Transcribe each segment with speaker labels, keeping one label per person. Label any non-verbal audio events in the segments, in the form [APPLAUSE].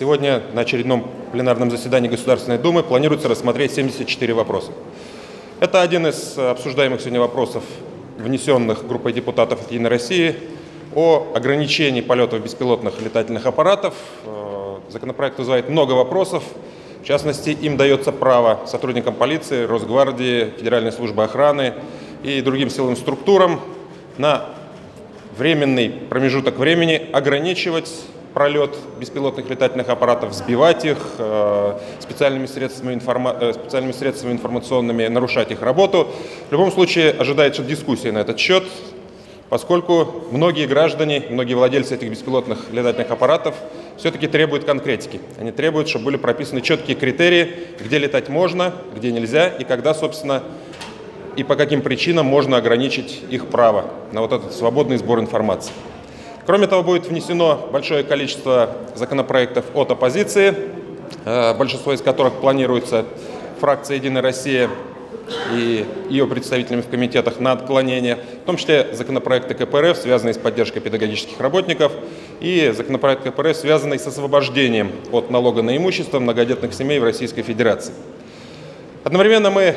Speaker 1: сегодня на очередном пленарном заседании Государственной Думы планируется рассмотреть 74 вопроса. Это один из обсуждаемых сегодня вопросов, внесенных группой депутатов от Единой России о ограничении полетов беспилотных летательных аппаратов. Э, законопроект вызывает много вопросов. В частности, им дается право сотрудникам полиции, Росгвардии, Федеральной службы охраны и другим силовым структурам на временный промежуток времени ограничивать пролет беспилотных летательных аппаратов, сбивать их э, специальными, средствами информа... э, специальными средствами информационными, нарушать их работу. В любом случае ожидается дискуссия на этот счет, поскольку многие граждане, многие владельцы этих беспилотных летательных аппаратов все-таки требуют конкретики. Они требуют, чтобы были прописаны четкие критерии, где летать можно, где нельзя и когда, собственно, и по каким причинам можно ограничить их право на вот этот свободный сбор информации. Кроме того, будет внесено большое количество законопроектов от оппозиции, э, большинство из которых планируется фракция «Единая Россия» и ее представителями в комитетах на отклонение, в том числе законопроекты КПРФ, связанные с поддержкой педагогических работников, и законопроект КПРФ, связанный с освобождением от налога на имущество многодетных семей в Российской Федерации. Одновременно мы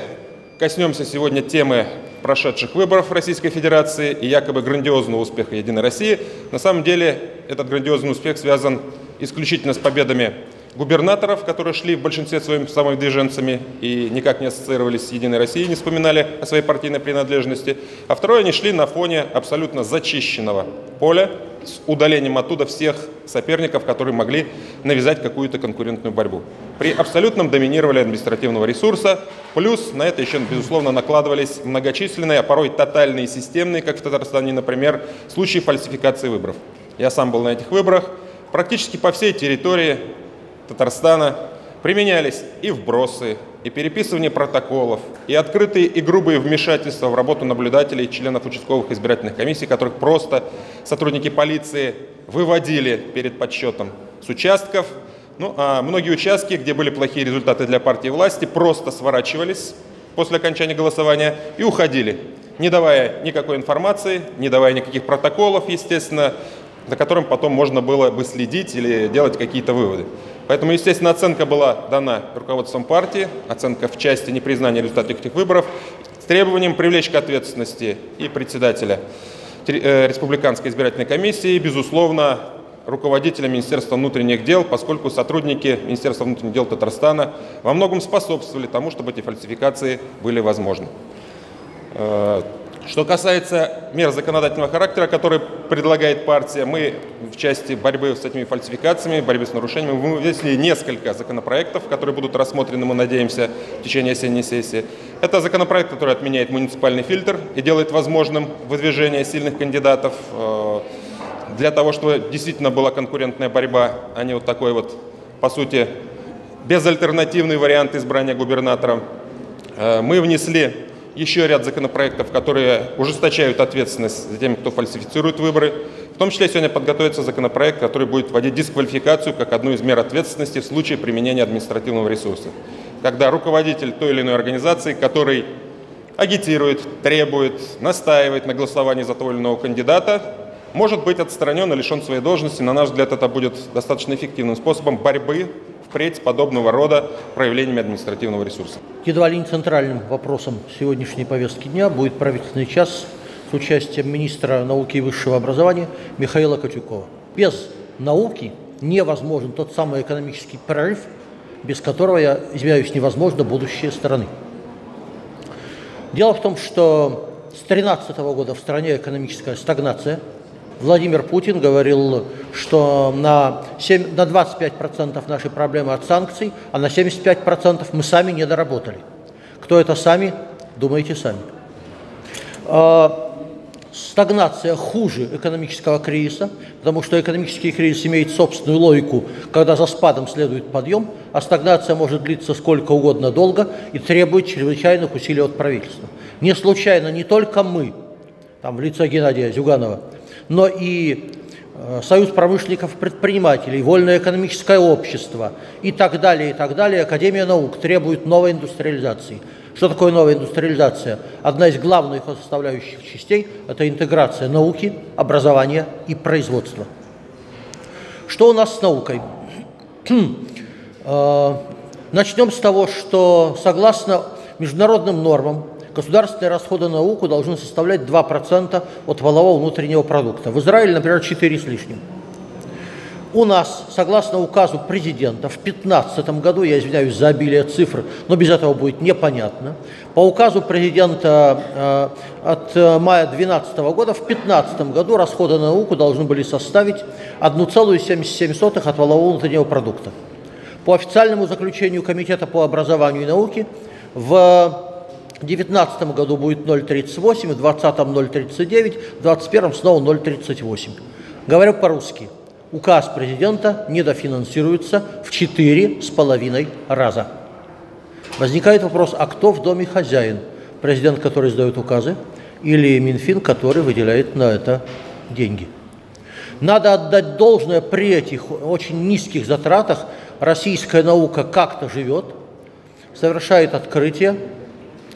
Speaker 1: коснемся сегодня темы прошедших выборов в Российской Федерации и якобы грандиозного успеха «Единой России». На самом деле этот грандиозный успех связан исключительно с победами губернаторов, которые шли в большинстве своим самовыдвиженцами и никак не ассоциировались с «Единой Россией», не вспоминали о своей партийной принадлежности. А второе, они шли на фоне абсолютно зачищенного поля с удалением оттуда всех соперников, которые могли навязать какую-то конкурентную борьбу. При абсолютном доминировании административного ресурса, плюс на это еще, безусловно, накладывались многочисленные, а порой тотальные системные, как в Татарстане, например, случаи фальсификации выборов. Я сам был на этих выборах. Практически по всей территории Татарстана применялись и вбросы, и переписывание протоколов, и открытые и грубые вмешательства в работу наблюдателей, членов участковых избирательных комиссий, которых просто сотрудники полиции выводили перед подсчетом с участков. Ну, а многие участки, где были плохие результаты для партии власти, просто сворачивались после окончания голосования и уходили, не давая никакой информации, не давая никаких протоколов, естественно, за которым потом можно было бы следить или делать какие-то выводы. Поэтому, естественно, оценка была дана руководством партии, оценка в части непризнания результатов этих выборов, с требованием привлечь к ответственности и председателя э, Республиканской избирательной комиссии, безусловно, руководителя Министерства внутренних дел, поскольку сотрудники Министерства внутренних дел Татарстана во многом способствовали тому, чтобы эти фальсификации были возможны. Э, что касается мер законодательного характера, которые предлагает партия, мы в части борьбы с этими фальсификациями, борьбы с нарушениями, мы внесли несколько законопроектов, которые будут рассмотрены, мы надеемся, в течение осенней сессии. Это законопроект, который отменяет муниципальный фильтр и делает возможным выдвижение сильных кандидатов э, для того, чтобы действительно была конкурентная борьба, а не вот такой вот, по сути, безальтернативный вариант избрания губернатора. Э, мы внесли еще ряд законопроектов, которые ужесточают ответственность за теми, кто фальсифицирует выборы. В том числе сегодня подготовится законопроект, который будет вводить дисквалификацию как одну из мер ответственности в случае применения административного ресурса. Когда руководитель той или иной организации, который агитирует, требует, настаивает на голосовании за того или иного кандидата, может быть отстранен и лишен своей должности. На наш взгляд, это будет достаточно эффективным способом борьбы впредь с подобного рода проявлениями административного ресурса.
Speaker 2: Едва ли не центральным вопросом сегодняшней повестки дня будет правительственный час с участием министра науки и высшего образования Михаила Катюкова. Без науки невозможен тот самый экономический прорыв, без которого, я извиняюсь, невозможно будущее страны. Дело в том, что с 2013 года в стране экономическая стагнация – Владимир Путин говорил, что на, 7, на 25% нашей проблемы от санкций, а на 75% мы сами не доработали. Кто это сами? Думаете сами. Стагнация хуже экономического кризиса, потому что экономический кризис имеет собственную логику, когда за спадом следует подъем, а стагнация может длиться сколько угодно долго и требует чрезвычайных усилий от правительства. Не случайно не только мы, там в лице Геннадия Зюганова, но и э, Союз промышленников предпринимателей, Вольное экономическое общество и так далее, и так далее, Академия наук требует новой индустриализации. Что такое новая индустриализация? Одна из главных составляющих частей – это интеграция науки, образования и производства. Что у нас с наукой? [CLEARS THROAT] Э, начнем с того, что согласно международным нормам государственные расходы на науку должны составлять 2% от валового внутреннего продукта. В Израиле, например, 4 с лишним. У нас, согласно указу президента, в 2015 году, я извиняюсь за обилие цифр, но без этого будет непонятно, по указу президента э, от мая 2012 года, в 2015 году расходы на науку должны были составить 1,77 от валового внутреннего продукта. По официальному заключению Комитета по образованию и науке в 2019 году будет 0,38, в 2020 0,39, в 2021 снова 0,38. Говорю по-русски – указ президента недофинансируется в четыре с половиной раза. Возникает вопрос, а кто в доме хозяин? Президент, который издает указы, или Минфин, который выделяет на это деньги? Надо отдать должное при этих очень низких затратах. Российская наука как-то живет, совершает открытие,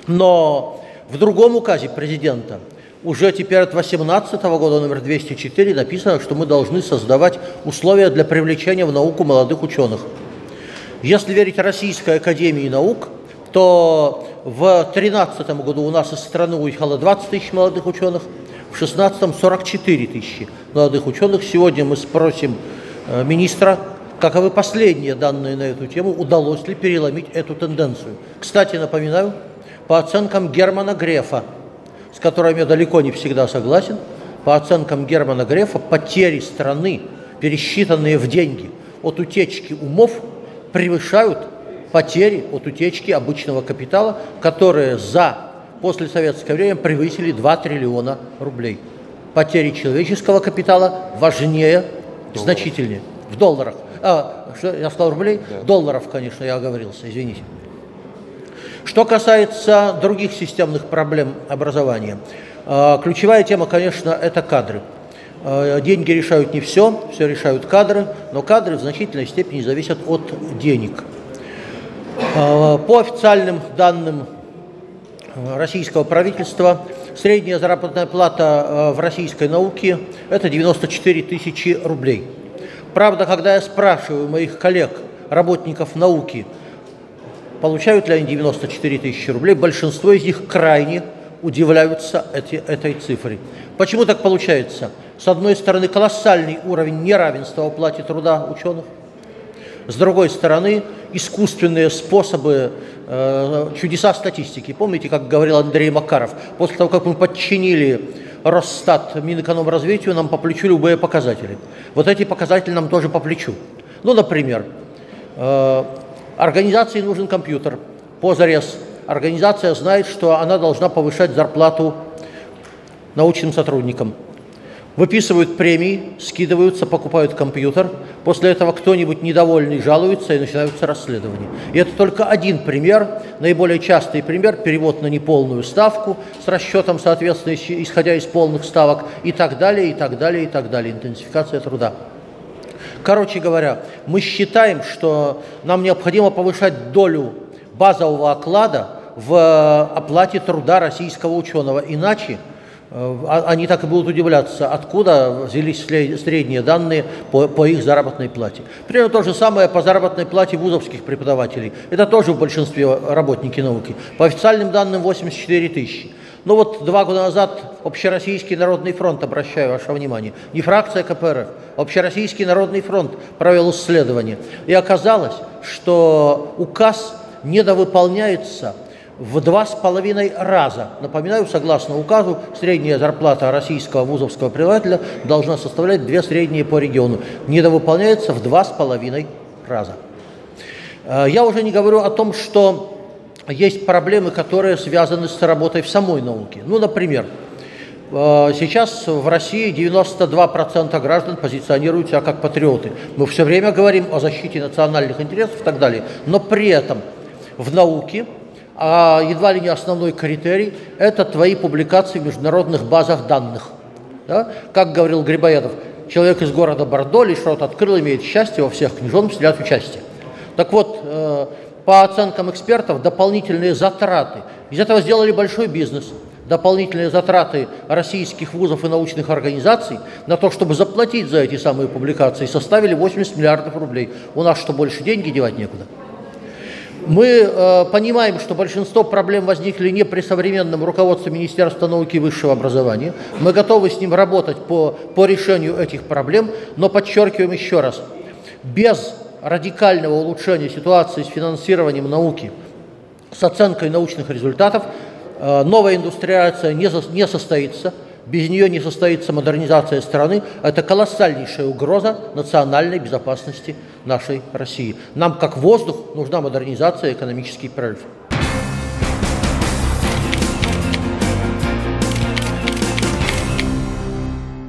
Speaker 2: но в другом указе президента – уже теперь от 2018 года, номер 204, написано, что мы должны создавать условия для привлечения в науку молодых ученых. Если верить Российской Академии Наук, то в 2013 году у нас из страны уехало 20 тысяч молодых ученых, в 2016 44 тысячи молодых ученых. Сегодня мы спросим э, министра, каковы последние данные на эту тему, удалось ли переломить эту тенденцию. Кстати, напоминаю, по оценкам Германа Грефа, с которыми я далеко не всегда согласен, по оценкам Германа Грефа, потери страны, пересчитанные в деньги от утечки умов, превышают потери от утечки обычного капитала, которые за послесоветское время превысили 2 триллиона рублей. Потери человеческого капитала важнее, Доллар. значительнее, в долларах. А, что, я сказал рублей? Да. Долларов, конечно, я оговорился, извините. Что касается других системных проблем образования, э, ключевая тема, конечно, это кадры. Э, деньги решают не все, все решают кадры, но кадры в значительной степени зависят от денег. Э, по официальным данным российского правительства, средняя заработная плата в российской науке – это 94 тысячи рублей. Правда, когда я спрашиваю моих коллег, работников науки, Получают ли они 94 тысячи рублей? Большинство из них крайне удивляются эти, этой цифре. Почему так получается? С одной стороны, колоссальный уровень неравенства в оплате труда ученых. С другой стороны, искусственные способы, э, чудеса статистики. Помните, как говорил Андрей Макаров, после того, как мы подчинили Росстат Минэкономразвитию, нам по плечу любые показатели. Вот эти показатели нам тоже по плечу. Ну, например, э, Организации нужен компьютер. Позарез. Организация знает, что она должна повышать зарплату научным сотрудникам. Выписывают премии, скидываются, покупают компьютер. После этого кто-нибудь недовольный жалуется и начинаются расследования. И это только один пример, наиболее частый пример, перевод на неполную ставку с расчетом, соответственно, исходя из полных ставок и так далее, и так далее, и так далее. Интенсификация труда. Короче говоря, мы считаем, что нам необходимо повышать долю базового оклада в оплате труда российского ученого. Иначе э, а, они так и будут удивляться, откуда взялись средние данные по, по их заработной плате. Примерно то же самое по заработной плате вузовских преподавателей. Это тоже в большинстве работники науки. По официальным данным 84 тысячи. Ну вот два года назад Общероссийский народный фронт, обращаю ваше внимание, не фракция КПРФ, Общероссийский народный фронт провел исследование. И оказалось, что указ недовыполняется в два с половиной раза. Напоминаю, согласно указу, средняя зарплата российского вузовского преподавателя должна составлять две средние по региону. Недовыполняется в два с половиной раза. Э, я уже не говорю о том, что есть проблемы, которые связаны с работой в самой науке. Ну, например, э, сейчас в России 92% граждан позиционируют себя как патриоты. Мы все время говорим о защите национальных интересов и так далее. Но при этом в науке а едва ли не основной критерий – это твои публикации в международных базах данных. Да? Как говорил Грибоедов, человек из города Бордо лишь рот открыл, имеет счастье во всех книжном взять участие. Так вот, э, по оценкам экспертов, дополнительные затраты. Из этого сделали большой бизнес. дополнительные затраты российских вузов и научных организаций на то, чтобы заплатить за эти самые публикации, составили 80 миллиардов рублей. У нас что, больше деньги девать некуда? Мы э, понимаем, что большинство проблем возникли не при современном руководстве Министерства науки и высшего образования. Мы готовы с ним работать по, по решению этих проблем, но подчеркиваем еще раз, без радикального улучшения ситуации с финансированием науки, с оценкой научных результатов, э, новая индустриализация не, не состоится – без нее не состоится модернизация страны. Это колоссальнейшая угроза национальной безопасности нашей России. Нам, как воздух, нужна модернизация и экономический прорыв.